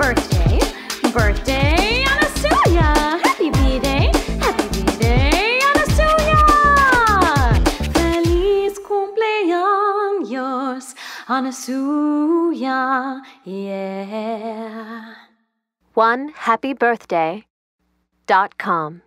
birthday, birthday, Anastasia. Happy B-Day, happy B-Day, Anastasia. Feliz cumpleaños, Anastasia, yeah. One happy birthday dot com.